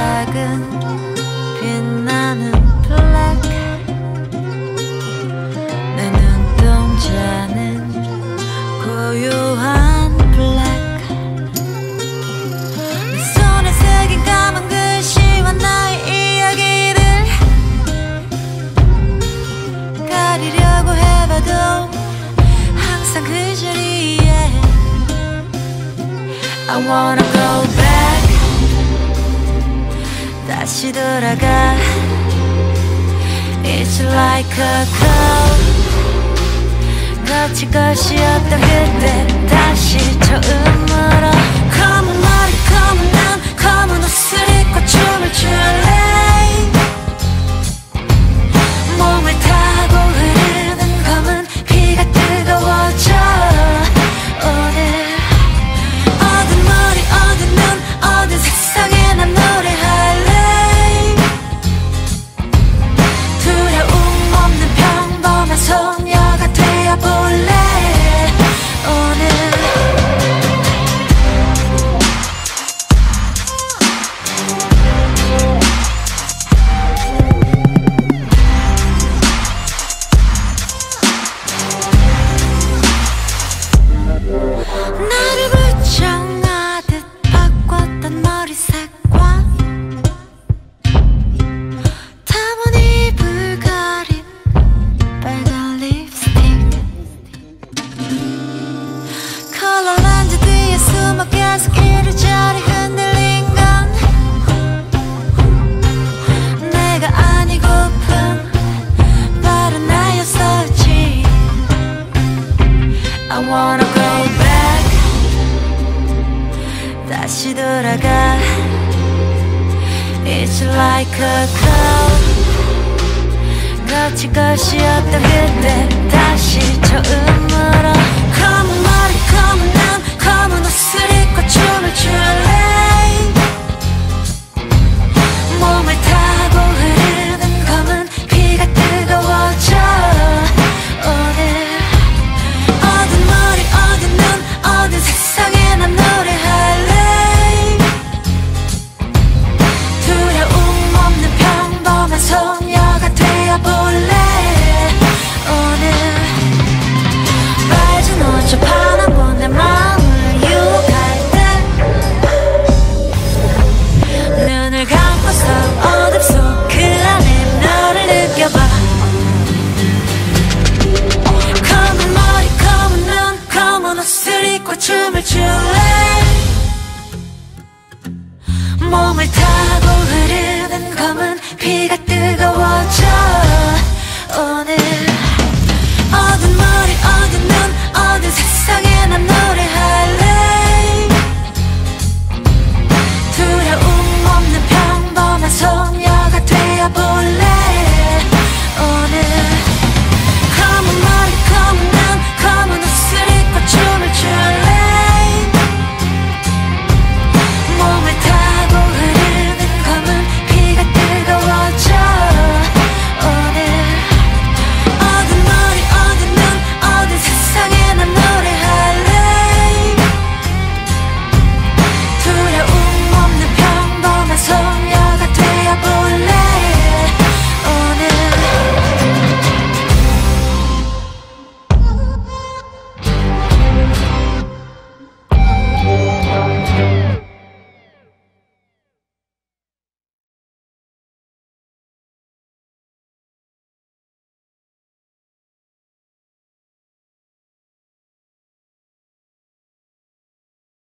작은 빛나는 블랙. 내 눈동자는 고요한 블랙. 내 손에 새긴 까만 글씨와 나의 이야기를 가리려고 해봐도 항상 그 자리에 I wanna go back. 다시 돌아가. It's like a cloud. 거칠 것이 없던 그때 다시 처음으로. 돌아가. It's like a cloud. 거칠 것이 없던 그때 다시 처음으로 몸을 타고 흐르는 검은 피가 뜨거워져. 오늘